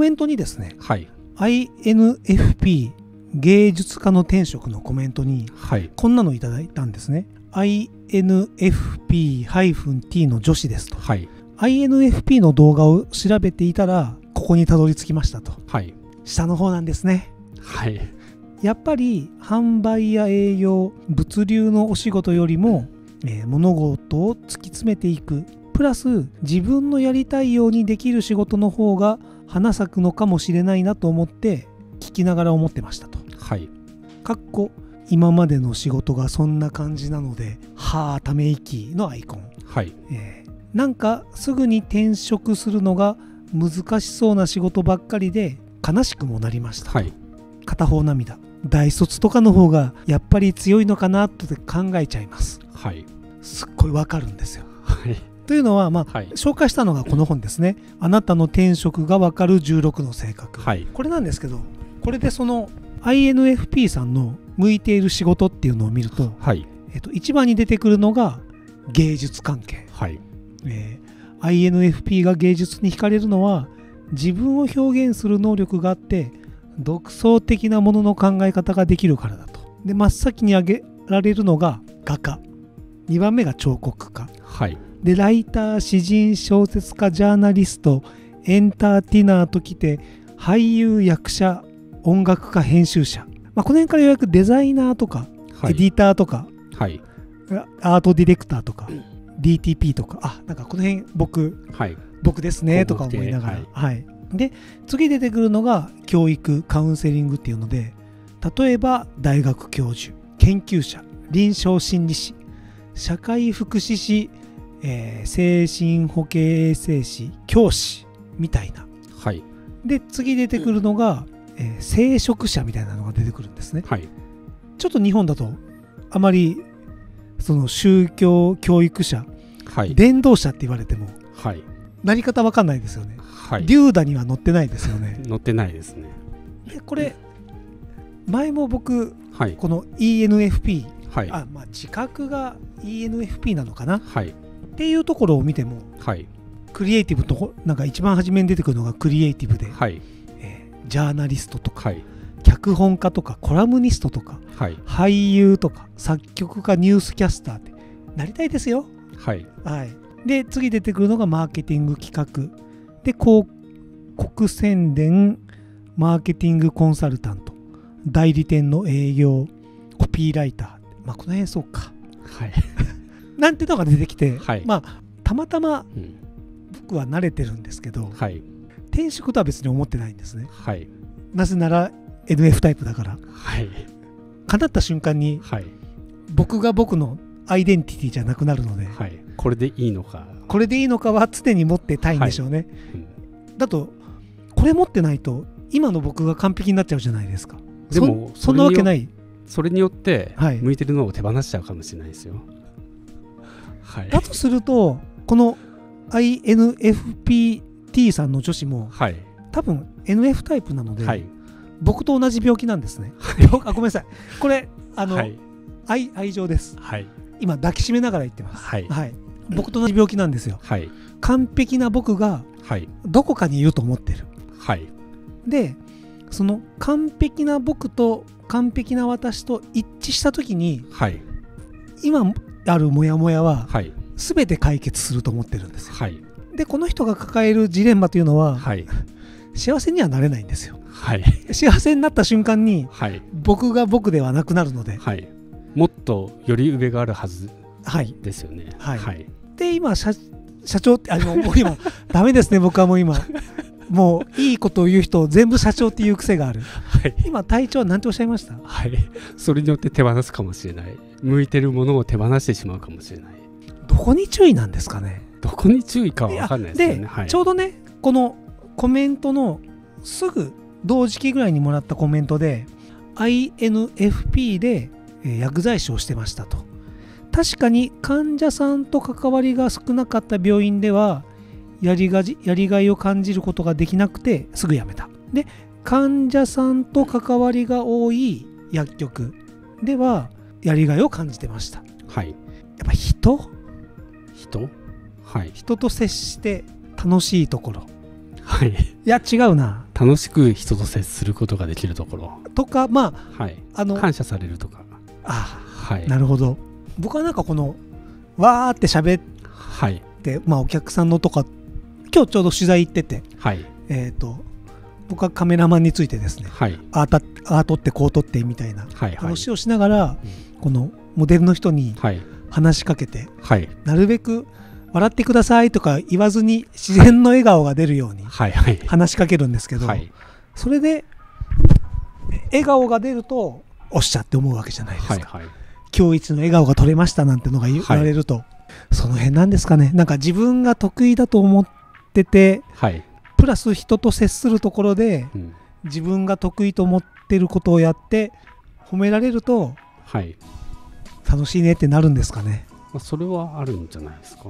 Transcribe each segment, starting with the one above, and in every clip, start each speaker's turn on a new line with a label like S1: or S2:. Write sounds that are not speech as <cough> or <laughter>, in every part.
S1: メントにですね
S2: はい。
S1: INFP 芸術家の転職のコメントに
S2: はい。
S1: こんなのいただいたんですね。INFP-T の女子ですと。
S2: はい。
S1: INFP の動画を調べていたらここにたどり着きましたと。
S2: はい。
S1: 下の方なんですね。
S2: はい。
S1: やっぱり販売や営業物流のお仕事よりも、えー物事を突き詰めていく。プラス自分のやりたいようにできる仕事の方が花咲くのかもしれないなと思って聞きながら思ってましたと。
S2: はい。
S1: かっこ今までの仕事がそんな感じなのではあため息のアイコン、
S2: はい。
S1: えーなんかすぐに転職するのが難しそうな仕事ばっかりで悲しくもなりました。
S2: はい。
S1: 片方涙。大卒とかの方がやっぱり強いのかなと考えちゃいます。
S2: はい。
S1: すっごいわかるんですよ。
S2: はい
S1: というのはまあ
S2: はい。
S1: 紹介したのがこの本ですね。あなたの転職がわかる16の性格、
S2: はい。
S1: これなんですけどこれでその INFP さんの向いている仕事っていうのを見ると、
S2: はい。
S1: えっと、一番に出てくるのが芸術関係、
S2: はい。
S1: えー INFP が芸術に惹かれるのは自分を表現する能力があって独創的なものの考え方ができるからだと。で真っ先に挙げられるのが画家。2番目が彫刻家。
S2: はい
S1: でライター詩人小説家ジャーナリストエンターテイナーときて俳優役者音楽家編集者、まあ、この辺からようやくデザイナーとか、
S2: はい。
S1: エディターとか
S2: はい。
S1: アートディレクターとか DTP とか。あなんかこの辺僕
S2: はい。
S1: 僕ですねとか思いながら、
S2: 広
S1: はい。で次出てくるのが教育カウンセリングっていうので例えば大学教授研究者臨床心理士社会福祉士、えー精神保健衛生士教師みたいな。
S2: はい。
S1: で次出てくるのが、えー聖職者みたいなのが出てくるんですね。
S2: はい。
S1: ちょっと日本だとあまりその宗教教育者
S2: はい。
S1: 伝道者って言われても
S2: はい。
S1: なり方わかんないですよね。
S2: はい。
S1: デューダには載ってないですよね。<laughs>
S2: 載ってないですね。
S1: でこれ前も僕
S2: はい。
S1: この ENFP、
S2: はい。
S1: あまあ自覚が ENFP なのかな。っ
S2: はい
S1: ていうところを見ても
S2: はい。
S1: クリエイティブとこなんか一番初めに出てくるのがクリエイティブで、
S2: はい。
S1: えージャーナリストとか
S2: はい。
S1: 脚本家とかコラムニストとか
S2: はい。
S1: 俳優とか作曲家ニュースキャスターってなりたいですよ。
S2: はい。
S1: はい、で次出てくるのがマーケティング企画。で広告宣伝マーケティングコンサルタント。代理店の営業コピーライター。まあこの辺そうか。
S2: はい <laughs>
S1: なんてのが出てきて、
S2: はい。
S1: まあたまたま
S2: うん。
S1: 僕は慣れてるんですけど
S2: はい。
S1: 転職とは別に思ってないんですね。
S2: はい。
S1: なぜなら NF タイプだから。
S2: はい。
S1: 叶った瞬間に
S2: はい。
S1: 僕が僕のアイデンティティじゃなくなるので
S2: はい。これでいいのか。
S1: これでいいのかは常に持ってたいんでしょうね、
S2: うん
S1: だとこれ持ってないと今の僕が完璧になっちゃうじゃないですか。
S2: でも
S1: そそんなわけない。
S2: それによって
S1: はい。
S2: 向いてるのを手放しちゃうかもしれないですよ。はい
S1: だとするとこの INFPT さんの女子も
S2: はい。
S1: 多分 NF タイプなので、
S2: はい。
S1: 僕と同じ病気なんですね、<laughs> あごめんなさい。これあの、
S2: はい。
S1: 愛愛情です。
S2: はい。
S1: 今抱きしめながら言ってます。
S2: はい。
S1: はい。僕と同じ病気なんですよ。
S2: はい。
S1: 完璧な僕が
S2: はい。
S1: どこかにいると思ってる。
S2: はい。
S1: でその完璧な僕と完璧な私と一致した時に
S2: はい。
S1: 今あるモヤモヤは
S2: はい。
S1: 全て解決すると思ってるんですよ。
S2: はい。
S1: でこの人が抱えるジレンマというのは
S2: はい。<laughs>
S1: 幸せにはなれないんですよ。
S2: はい。<laughs>
S1: 幸せになった瞬間に
S2: はい。
S1: 僕が僕ではなくなるので
S2: はい。もっとより上があるはず
S1: はい。
S2: ですよね。
S1: はい。
S2: はい。
S1: で今社社長ってあのもう今ダメですね僕はもう今もういいことを言う人を全部社長っていう癖がある。
S2: はい。
S1: 今隊長は何ておっしゃいました？
S2: はい。それによって手放すかもしれない。向いてるものを手放してしまうかもしれない。
S1: どこに注意なんですかね？
S2: どこに注意かは分かんないですよね。はい。
S1: ちょうどねこのコメントのすぐ同時期ぐらいにもらったコメントで INFP でえー薬剤師をしてましたと。確かに患者さんと関わりが少なかった病院ではやりがじやりがいを感じることができなくてすぐ辞めた。で患者さんと関わりが多い薬局ではやりがいを感じてました。や
S2: はい。
S1: っぱ人？
S2: 人？はい。
S1: 人と接して楽しいところ。
S2: はい。
S1: いや違うな。
S2: 楽しく人と接することができるところ。
S1: とかま
S2: はい。
S1: ああの
S2: 感謝されるとか。
S1: あ
S2: はい。
S1: なるほど。僕はなんかこのわーって喋っ
S2: はい。
S1: て、まあ、お客さんのとか今日ちょうど取材行ってて
S2: はい。
S1: えっ、と僕はカメラマンについてですね
S2: はい。
S1: ああたああ撮ってこう撮ってみたいな
S2: はいはい。
S1: 話をしながら、このモデルの人に
S2: はい。
S1: 話しかけて
S2: はい。
S1: なるべく笑ってくださいとか言わずに自然の笑顔が出るように
S2: はいはい。
S1: 話しかけるんですけど、
S2: はい。
S1: それで笑顔が出るとおっしゃって思うわけじゃないですか、
S2: はいはい。
S1: 今日一の笑顔が撮れましたなんてのが言
S2: はい。
S1: われると、その辺なんですかね。なんか自分が得意だと思ってて
S2: はい。
S1: プラス人と接するところで
S2: うん。
S1: 自分が得意と思ってることをやって褒められると
S2: はい。
S1: 楽しいねってなるんですかね。
S2: まあそれはあるんじゃないですか？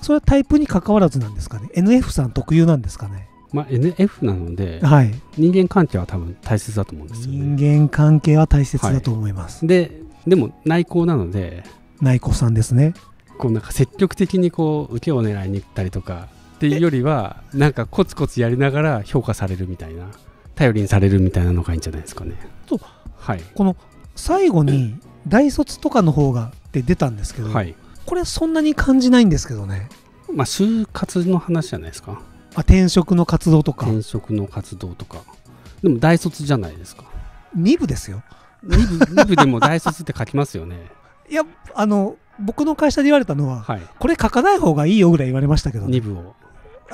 S1: それはタイプに関わらずなんですかね。NF さん特有なんですかね。
S2: まあ NF なので
S1: はい。
S2: 人間関係は多分大切だと思うんですよね。
S1: 人間関係は大切だと思います、
S2: ででも内向なので
S1: 内子さんですね。
S2: こうなんか積極的にこう受けを狙いに行ったりとかっていうよりはなんかコツコツやりながら評価されるみたいな頼りにされるみたいなのがいいんじゃないですかね。
S1: そう
S2: はい。
S1: この最後に大卒とかの方がって出たんですけど、
S2: はい。
S1: これそんなに感じないんですけどね。
S2: まあ就活の話じゃないですか。
S1: あ転職の活動とか。
S2: 転職の活動とか。でも大卒じゃないですか。
S1: 2部ですよ。
S2: 2部二部でも大卒って書きますよね。<laughs>
S1: いやあの僕の会社で言われたのは、
S2: はい。
S1: これ書かない方がいいよぐらい言われましたけど、
S2: 2部を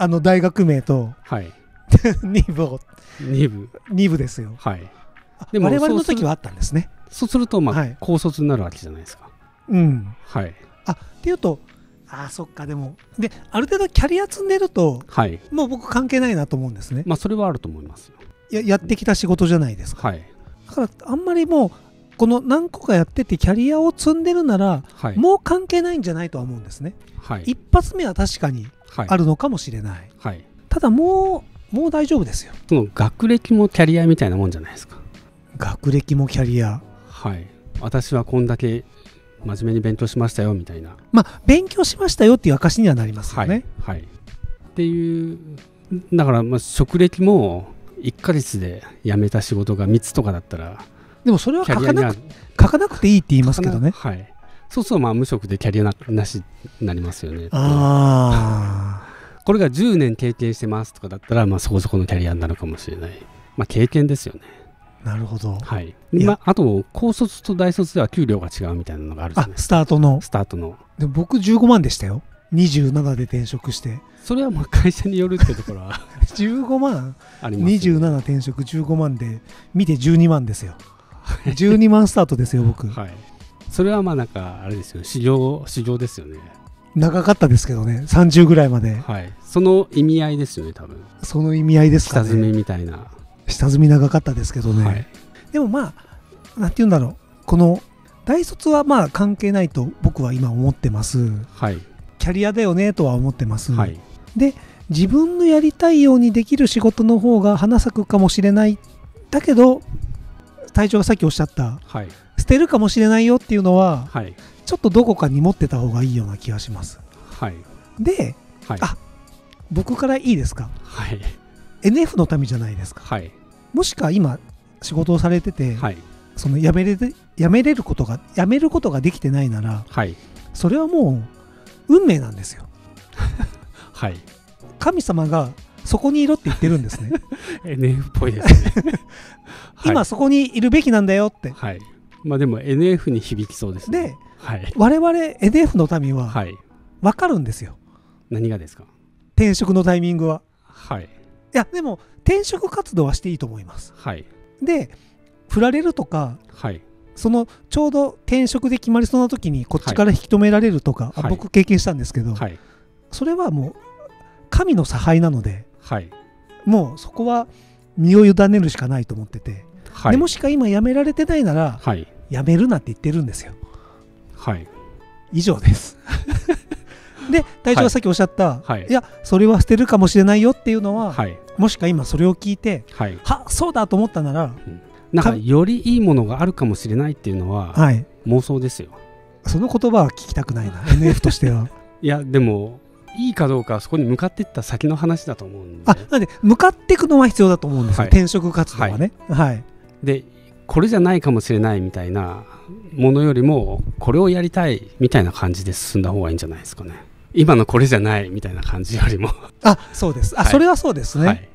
S1: あの大学名と
S2: はい。<laughs>
S1: 2部を。
S2: 2部
S1: 2部ですよ。
S2: はい。
S1: あ
S2: でも
S1: 我々の時はあったんですね。
S2: そうするとまあ、
S1: はい。
S2: 高卒になるわけじゃないですか。
S1: うん。
S2: はい。
S1: あっていうとあそっかでも。である程度キャリア積んでると
S2: はい。
S1: もう僕関係ないなと思うんですね。
S2: まあそれはあると思いますよ。
S1: ややってきた仕事じゃないですか。
S2: はい。
S1: だからあんまりもうこの何個かやっててキャリアを積んでるなら
S2: はい。
S1: もう関係ないんじゃないとは思うんですね。
S2: はい。
S1: 一発目は確かに
S2: はい。
S1: あるのかもしれない。
S2: はい。
S1: ただもうもう大丈夫ですよ。
S2: その学歴もキャリアみたいなもんじゃないですか。
S1: 学歴もキャリア。
S2: はい。私はこんだけ真面目に勉強しましたよみたいな。
S1: まあ勉強しましたよっていう証にはなりますよ
S2: はい、
S1: ね、
S2: はい、っていうだからまあ職歴も1ヶ月で辞めた仕事が3つとかだったら
S1: でもそれは書かなく書かなくていいって言いますけどね。
S2: はい。そうするとまあ無職でキャリアななしになりますよね。
S1: あ
S2: これが10年経験してますとかだったらまあそこそこのキャリアになるかもしれない。まあ経験ですよね。
S1: あなるほど。
S2: はい。まあ、あと高卒と大卒では給料が違うみたいなのがあるじゃ
S1: あ
S2: ないです
S1: スタートの。
S2: かスタートの。
S1: でも僕15万でしたよ。27で転職して。
S2: それはまあ会社によるってところは。<laughs>
S1: 15万？
S2: ありますよね、
S1: 27転職15万で見て12万ですよ <laughs> 12万スタートですよ僕。
S2: はい。それはまあなんかあれですよ。ね市場市場ですよね。
S1: 長かったですけどね。30ぐらいまで。
S2: はい。その意味合いですよね多分。
S1: その意味合いですか
S2: 下積み
S1: ね
S2: みたいな、
S1: 下積み長かったですけどね、
S2: はい。
S1: でもまあなんて言うんだろう。この大卒はまあ関係ないと僕は今思ってます。
S2: はい。
S1: キャリアだよねとは思ってます、
S2: はい。
S1: で自分のやりたいようにできる仕事の方が花咲くかもしれない。だけど隊長がさっきおっしゃった
S2: はい。
S1: 捨てるかもしれないよっていうのは
S2: はい。
S1: ちょっとどこかに持ってた方がいいような気がします。
S2: はい。
S1: で
S2: はい。
S1: あ僕からいいですか？
S2: はい。
S1: NF の民じゃないですか。
S2: はい。
S1: もしか今仕事をされてて、
S2: はい。
S1: その辞めれて辞めれることが辞めることができてないなら
S2: はい。
S1: それはもう運命なんですよ。<laughs>
S2: はい。
S1: 神様がそこにいろって言ってるんですね。<laughs>
S2: NF っぽいですね。は <laughs> い
S1: 今そこにいるべきなんだよって。
S2: はい。まあでも NF に響きそうですね。
S1: で
S2: はい。
S1: 我々 NF の民は
S2: はい。
S1: 分かるんですよ。
S2: 何がですか？
S1: 転職のタイミングは。
S2: はい。
S1: いやでも転職活動はしていいと思います。
S2: はい。
S1: で振られるとか
S2: はい。
S1: そのちょうど転職で決まりそうな時にこっちから引き止められるとか、あ
S2: はい。
S1: 僕経験したんですけど、
S2: はい。
S1: それはもう神の差配なので
S2: はい。
S1: もうそこは身を委ねるしかないと思ってて、
S2: はい。
S1: でもしか今辞められてないなら
S2: はい。
S1: 辞めるなって言ってるんですよ。
S2: はい。
S1: 以上です。<laughs> で隊長がさっきおっしゃった、
S2: はい。
S1: い。やそれは捨てるかもしれないよっていうのは、
S2: はい。
S1: もしか今それを聞いて
S2: はい。
S1: はそうだと思ったなら
S2: なんかよりいいものがあるかもしれないっていうのは
S1: はい。
S2: 妄想ですよ。
S1: その言葉は聞きたくないな NF としては。<laughs> い
S2: やでもいいかどうかはそこに向かっていった先の話だと思うんで。
S1: あなんで向かっていくのは必要だと思うんですよ、
S2: はい。
S1: 転職活動はね。はい、
S2: でこれじゃないかもしれないみたいなものよりもこれをやりたいみたいな感じで進んだ方がいいんじゃないですかね。今のこれじゃないみたいな感じよりも、
S1: あそうです。あ、
S2: はい。
S1: それはそうですね、
S2: はい